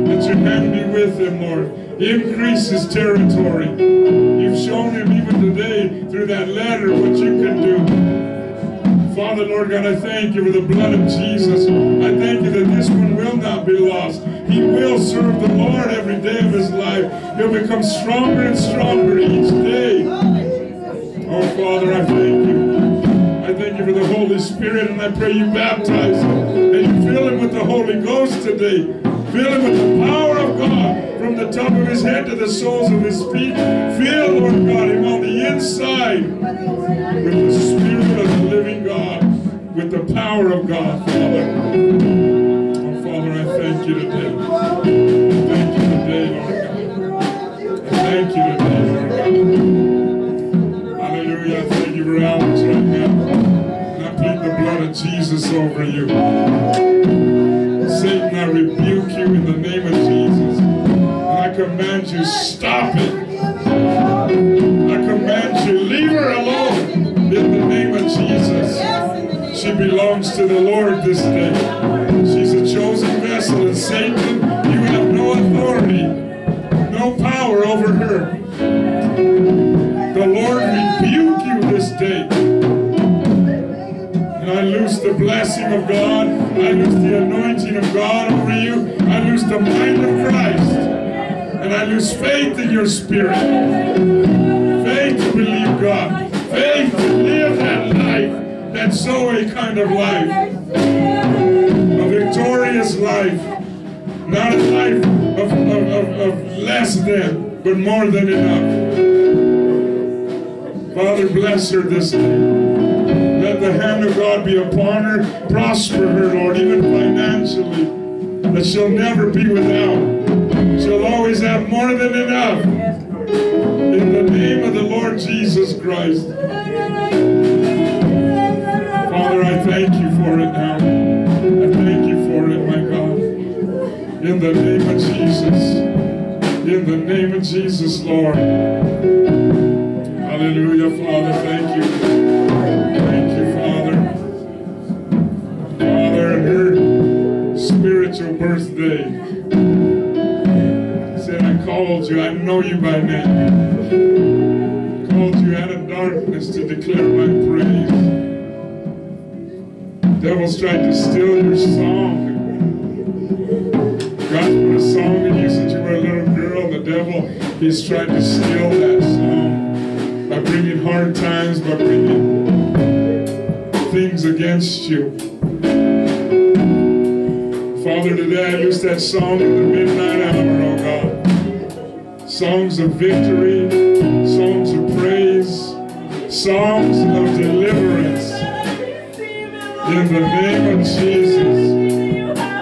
Let your hand be with him, Lord. Increase his territory. You've shown him even today through that letter what you can do. Father, Lord God, I thank you for the blood of Jesus. I thank you that this one will not be lost. He will serve the Lord every day of his life. He'll become stronger and stronger each day. Oh, Father, I thank you. I thank you for the Holy Spirit, and I pray you baptize him. Fill him with the Holy Ghost today. Fill him with the power of God from the top of his head to the soles of his feet. Fill, Lord God, him on the inside with the Spirit of the living God, with the power of God, Father. Oh, Father, I thank you today. Thank you today, Lord God. Thank you today, Lord God. Hallelujah. Thank you for Alex right now. I plead the blood of Jesus over you. I rebuke you in the name of Jesus. And I command you, stop it. I command you, leave her alone in the name of Jesus. She belongs to the Lord this day. She's a chosen vessel, and Satan, you have no authority, no power over her. The Lord rebuke you this day. And I loose the blessing of God. I loose the anointing of God over you. I loose the mind of Christ. And I lose faith in your spirit. Faith to believe God. Faith to live that life, that Zoe kind of life. A victorious life. Not a life of, of, of, of less than, but more than enough. Father, bless her this day. Let the hand of God be upon her. Prosper her, Lord, even financially. That she'll never be without. She'll always have more than enough. In the name of the Lord Jesus Christ. Father, I thank you for it now. I thank you for it, my God. In the name of Jesus. In the name of Jesus, Lord. Hallelujah, Father. Thank you. Spiritual birthday, said, I called you. I know you by name. Called you out of darkness to declare my praise. The devil's tried to steal your song. God put a song in you since you were a little girl. The devil, he's tried to steal that song by bringing hard times, by bringing things against you. Father, today I use that song in the midnight hour, oh God. Songs of victory, songs of praise, songs of deliverance. In the name of Jesus.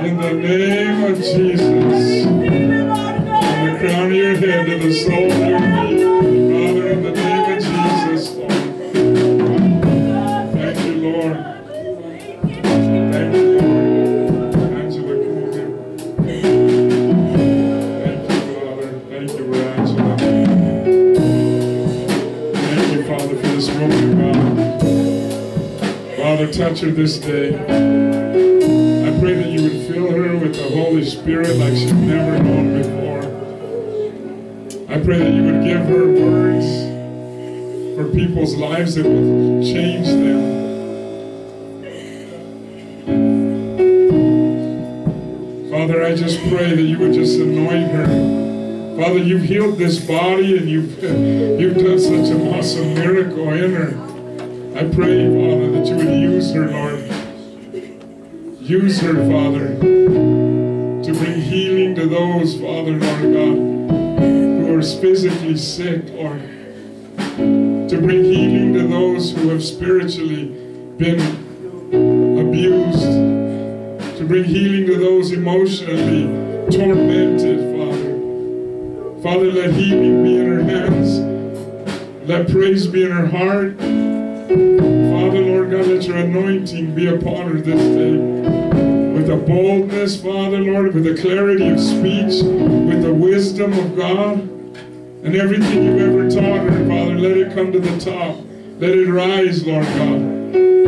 In the name of Jesus. From the crown of your head to the sole of your feet. Touch her this day. I pray that you would fill her with the Holy Spirit like she's never known before. I pray that you would give her words for people's lives that will change them. Father, I just pray that you would just anoint her. Father, you've healed this body and you've, you've done such an awesome miracle in her. I pray, Father, that you would use her, Lord. Use her, Father, to bring healing to those, Father, Lord God, who are physically sick, Lord. To bring healing to those who have spiritually been abused. To bring healing to those emotionally tormented, Father. Father, let healing be in her hands. Let praise be in her heart. Lord God, let your anointing be upon her this day. With the boldness, Father, Lord, with the clarity of speech, with the wisdom of God, and everything you've ever taught her, Father, let it come to the top. Let it rise, Lord God.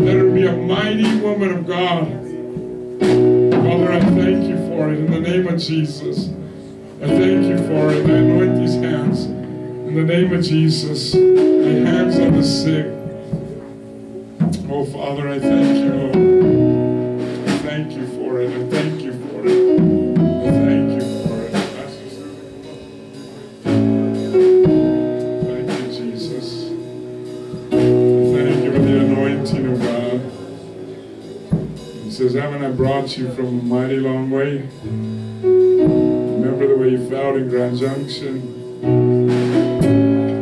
Let her be a mighty woman of God. Father, I thank you for it in the name of Jesus. I thank you for it. I anoint these hands in the name of Jesus. My hands on the sick. Oh, Father, I thank you. Thank you for it. I thank you for it. Thank you for it. Thank you, Jesus. Thank you for the anointing of God. He says, haven't I brought you from a mighty long way? Remember the way you felt in Grand Junction?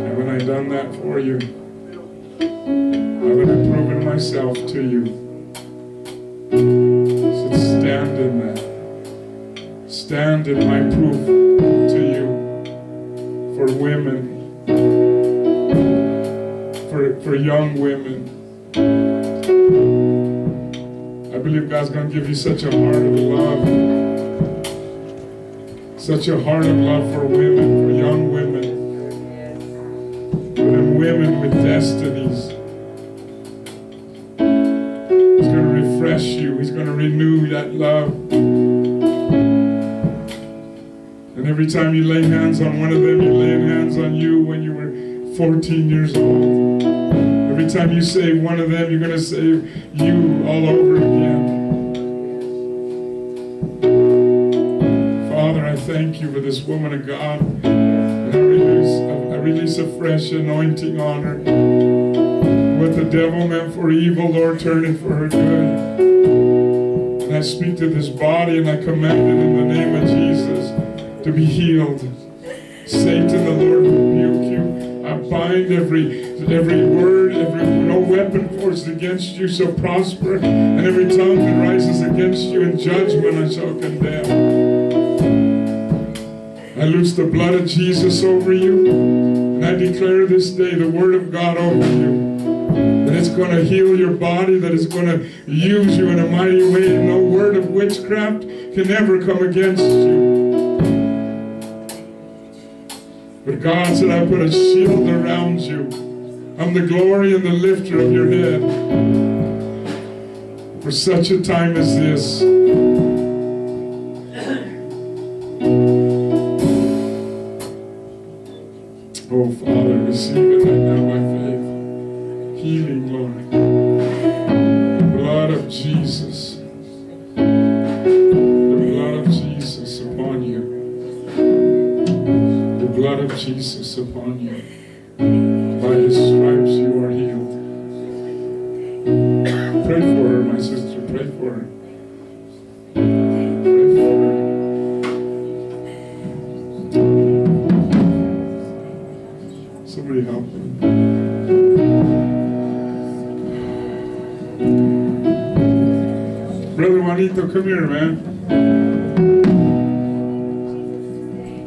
Haven't I done that for you? I proven myself to you? So stand in that. Stand in my proof to you for women, for, for young women. I believe God's going to give you such a heart of love. Such a heart of love for women, for young women. With destinies. He's going to refresh you. He's going to renew that love. And every time you lay hands on one of them, you're laying hands on you when you were 14 years old. Every time you save one of them, you're going to save you all over again. Father, I thank you for this woman of God. Release a fresh anointing on her. What the devil meant for evil, Lord, turn it for her good. And I speak to this body and I command it in the name of Jesus to be healed. Satan, the Lord rebuke you. I bind every every word, every no weapon forced against you shall prosper, and every tongue that rises against you in judgment I shall condemn. I loose the blood of Jesus over you, and I declare this day the word of God over you. That it's going to heal your body, that it's going to use you in a mighty way, and no word of witchcraft can ever come against you. But God said, I put a shield around you. I'm the glory and the lifter of your head. For such a time as this. Oh, Father, receive it right now by faith. Healing, Lord. The blood of Jesus. The blood of Jesus upon you. The blood of Jesus upon you. By his stripes you Juanito, come here, man.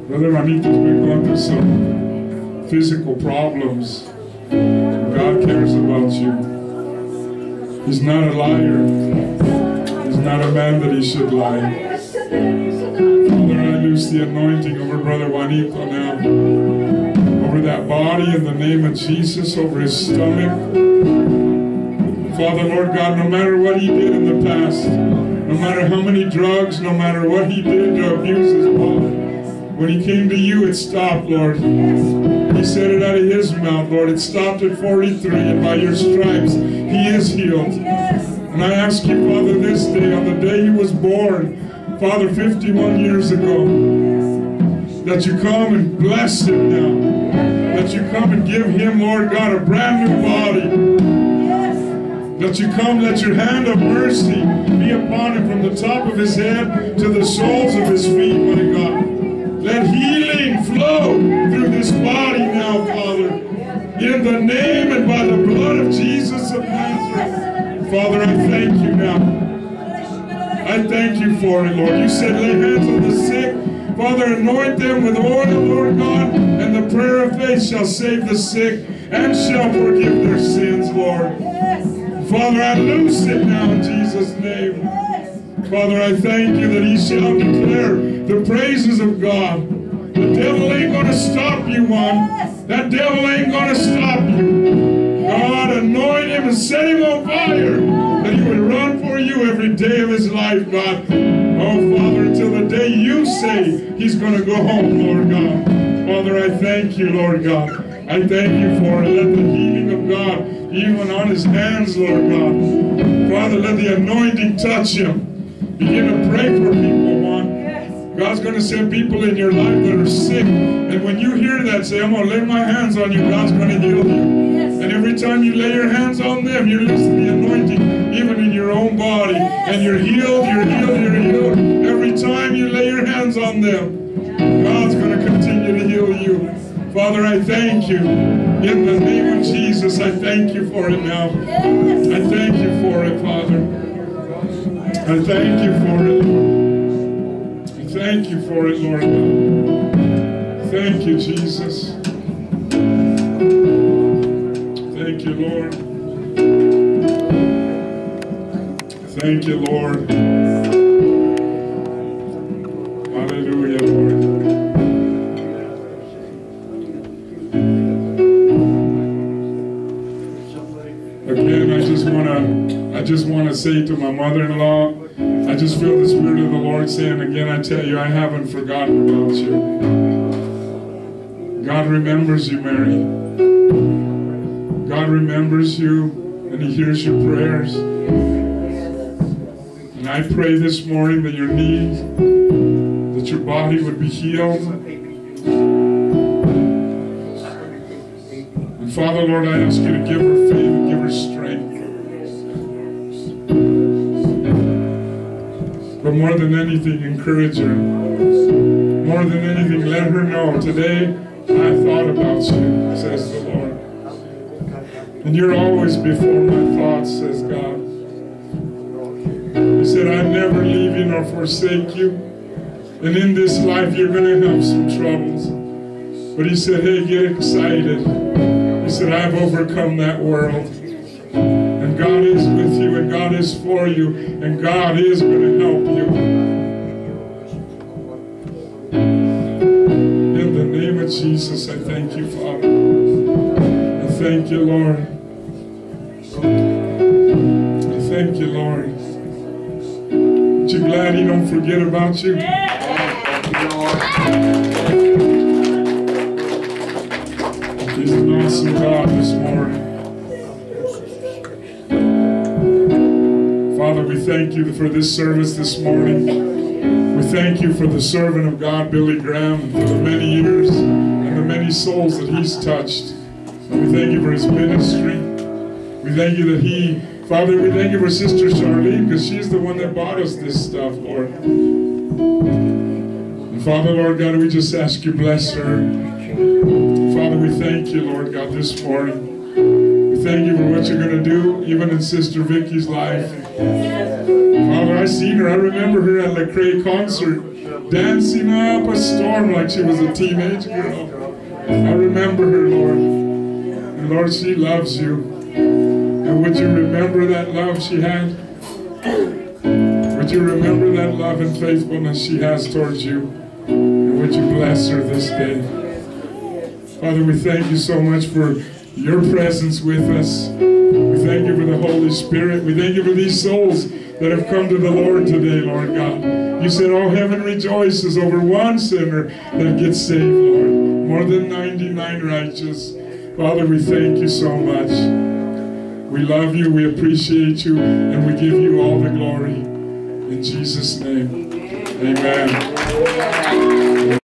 Brother Juanito's been going through some physical problems. God cares about you. He's not a liar. He's not a man that he should lie. Father, I loose the anointing over Brother Juanito now. Over that body in the name of Jesus, over his stomach. Father, Lord God, no matter what he did in the past, no matter how many drugs, no matter what he did to abuse his body, when he came to you, it stopped, Lord. He said it out of his mouth, Lord. It stopped at 43, and by your stripes, he is healed. And I ask you, Father, this day, on the day he was born, Father, 51 years ago, that you come and bless him now. That you come and give him, Lord God, a brand new body. That you come, let your hand of mercy be upon him from the top of his head to the soles of his feet, my God. Let healing flow through this body now, Father. In the name and by the blood of Jesus of Nazareth. Father, I thank you now. I thank you for it, Lord. You said lay hands on the sick. Father, anoint them with oil, Lord God, and the prayer of faith shall save the sick and shall forgive their sins, Lord. Father, I loose it now in Jesus' name. Father, I thank you that he shall declare the praises of God. The devil ain't going to stop you, one. That devil ain't going to stop you. God, anoint him and set him on fire. That he would run for you every day of his life, God. Oh, Father, until the day you say he's going to go home, Lord God. Father, I thank you, Lord God. I thank you for it. Let the healing of God even on his hands, Lord God. Father, let the anointing touch him. Begin to pray for people, one. God's going to send people in your life that are sick. And when you hear that, say, I'm going to lay my hands on you. God's going to heal you. And every time you lay your hands on them, you're losing the anointing, even in your own body. And you're healed, you're healed, you're healed. Every time you lay your hands on them, God's going to continue to heal you. Father, I thank you. In the name of Jesus, I thank you for it now. I thank you for it, Father. I thank you for it. I thank you for it, Lord. Thank you, Jesus. Thank you, Lord. Thank you, Lord. I just want to say to my mother-in-law, I just feel the Spirit of the Lord saying again, I tell you, I haven't forgotten about you. God remembers you, Mary. God remembers you and He hears your prayers. And I pray this morning that your knees, that your body would be healed. And Father, Lord, I ask you to give her faith and give her strength. But more than anything, encourage her. More than anything, let her know today I thought about you, says the Lord. And you're always before my thoughts, says God. He said, I never leave you nor forsake you. And in this life, you're going to have some troubles. But he said, hey, get excited. He said, I've overcome that world. And God is with you, and God is for you, and God is going to help you. In the name of Jesus, I thank you, Father. I thank you, Lord. I thank you, Lord. Aren't you glad he don't forget about you? He's an awesome God this morning. We thank you for this service this morning. We thank you for the servant of God, Billy Graham, for the many years and the many souls that he's touched. We thank you for his ministry. We thank you that he, Father, we thank you for Sister Charlene because she's the one that bought us this stuff, Lord. And Father, Lord God, we just ask you bless her. Father, we thank you, Lord God, this morning. Thank you for what you're going to do, even in Sister Vicky's life. Father, I seen her. I remember her at the Lecrae concert, dancing up a storm like she was a teenage girl. I remember her, Lord. And Lord, she loves you. And would you remember that love she had? Would you remember that love and faithfulness she has towards you? And would you bless her this day? Father, we thank you so much for your presence with us. We thank you for the Holy Spirit. We thank you for these souls that have come to the Lord today, Lord God. You said, Oh, heaven rejoices over one sinner that gets saved, Lord. More than 99 righteous. Father, we thank you so much. We love you, we appreciate you, and we give you all the glory. In Jesus' name, amen.